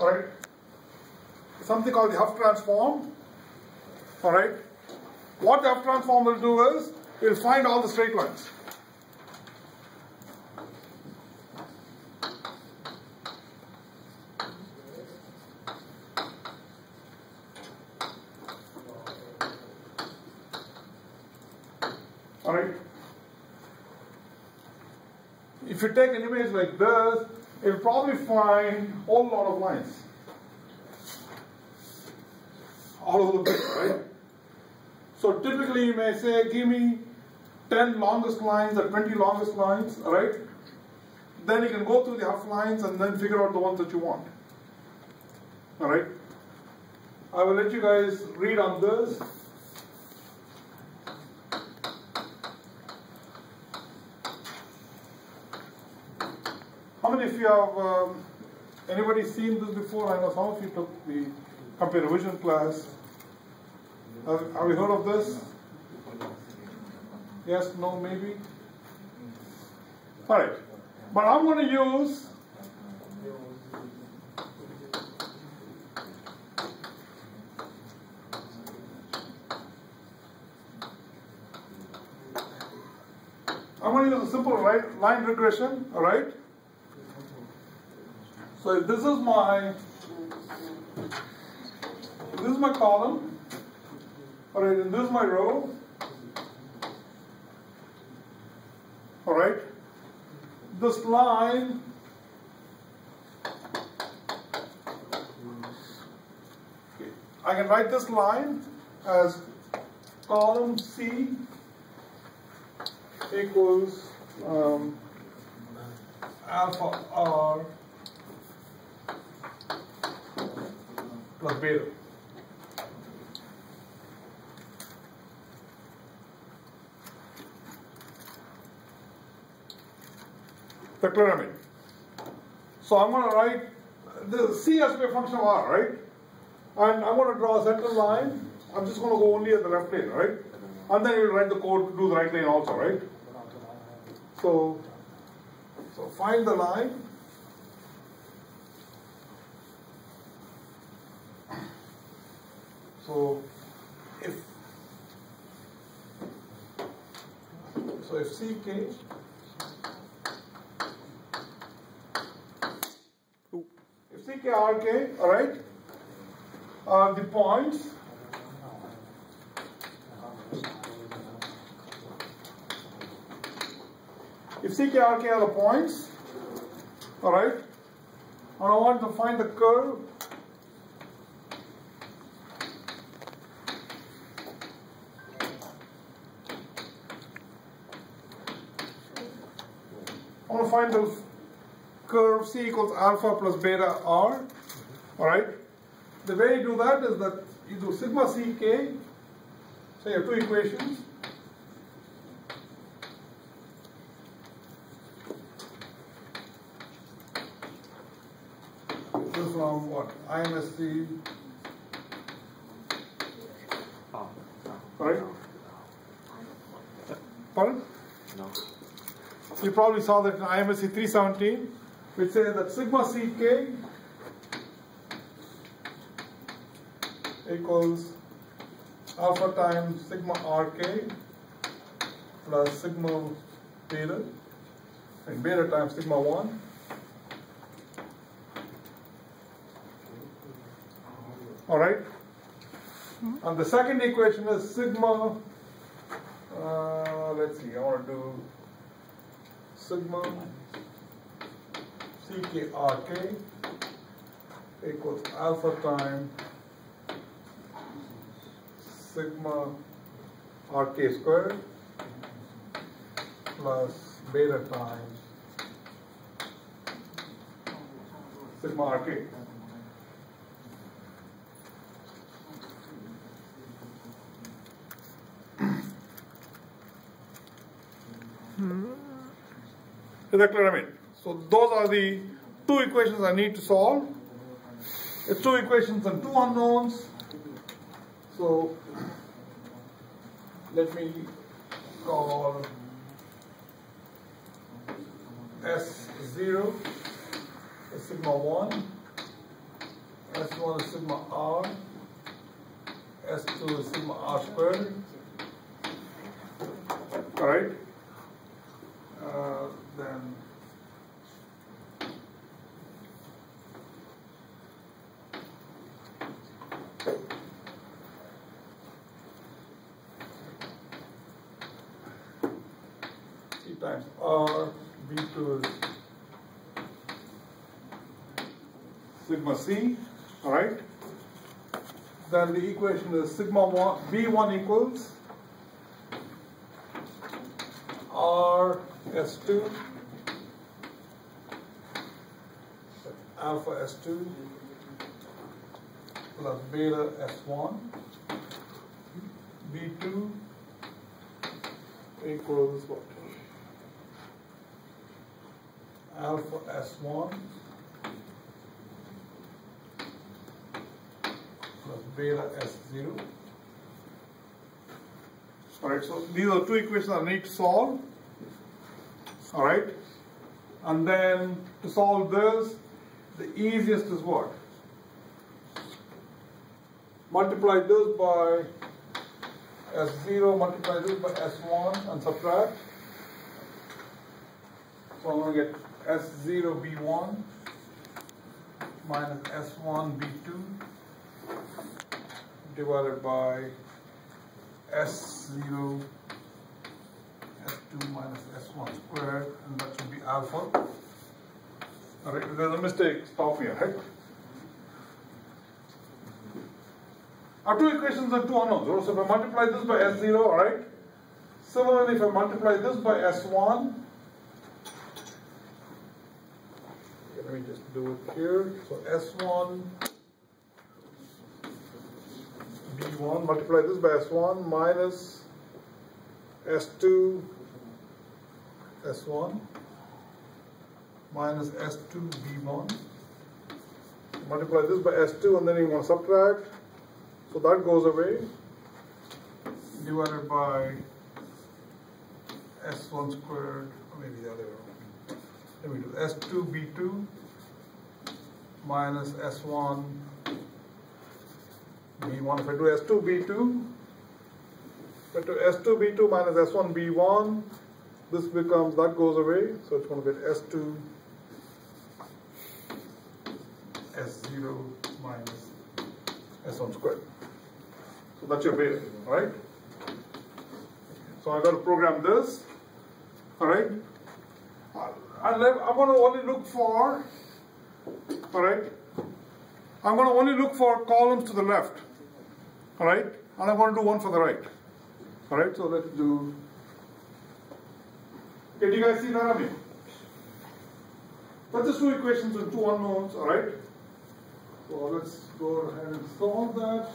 All right. Something called the Hough transform. All right. What the Hough transform will do is it will find all the straight lines. All right. If you take an image like this, will probably find a whole lot of lines all over the place, right? So typically you may say, give me 10 longest lines or 20 longest lines, all right? Then you can go through the Hough lines and then figure out the ones that you want. All right? I will let you guys read on this. You have, um, anybody seen this before? I know some of you took the computer vision class. Have, have you heard of this? Yes, no, maybe? Alright, but I'm going to use I'm going to use a simple right, line regression, alright? So this is my this is my column, alright, and this is my row. Alright. This line I can write this line as column C equals um, alpha R beta. Vector So I'm going to write the C has to be a function of R, right? And I'm going to draw a central line. I'm just going to go only at the left plane, right? And then you'll write the code to do the right lane also, right? So, so find the line. So if so if ck if ck rk all right are the points if ck rk are the points all right and I want to find the curve I want to find those curve C equals alpha plus beta R. Alright? The way you do that is that you do sigma Ck, so you have two equations. This is from what? IMSE. Oh, oh. Right? Pardon? No. You probably saw that in IMSE 317, which says that sigma Ck equals alpha times sigma Rk plus sigma beta and beta times sigma 1. All right? And the second equation is sigma, uh, let's see, I want to do sigma CKRK equals alpha time sigma RK squared plus beta times sigma RK. Is that clear? I mean, so those are the two equations I need to solve. It's two equations and two unknowns. So let me call S0 sigma 1 S1 is sigma R, S2 is sigma R squared. Alright? Uh, then Times R, B2 sigma C, all right? Then the equation is sigma one, B1 equals R S2 alpha S2 plus beta S1 B2 equals what? Alpha S1 plus beta S0. Alright, so these are two equations I need to solve. Alright, and then to solve this, the easiest is what? Multiply this by S0, multiply this by S1 and subtract. So I'm going to get S0 B1 minus S1 B2 divided by S0 S2 minus S1 squared and that should be alpha. Alright, there's a mistake, stop here, right? Have two equations and two unknowns. So if I multiply this by S0, alright? Similarly, if I multiply this by S1, let me just do it here. So S1 B1, multiply this by S1 minus S2 S1 minus S2 B1. Multiply this by S2 and then you want to subtract. So that goes away. Divided by S1 squared, or maybe the other way. around. Let me do S2 B2 minus S1 B1. If I do S2 B2, if I do S2 B2 minus S1 B1, this becomes, that goes away, so it's going to get S2 S0 minus S1 squared. So that's your beta, right? So I got to program this, all right? I'm going to only look for, all right? I'm going to only look for columns to the left, all right? And I'm going to do one for the right, all right? So let's do, okay, do you guys see that I mean? That's just two equations and two unknowns, all right? So let's go ahead and solve that.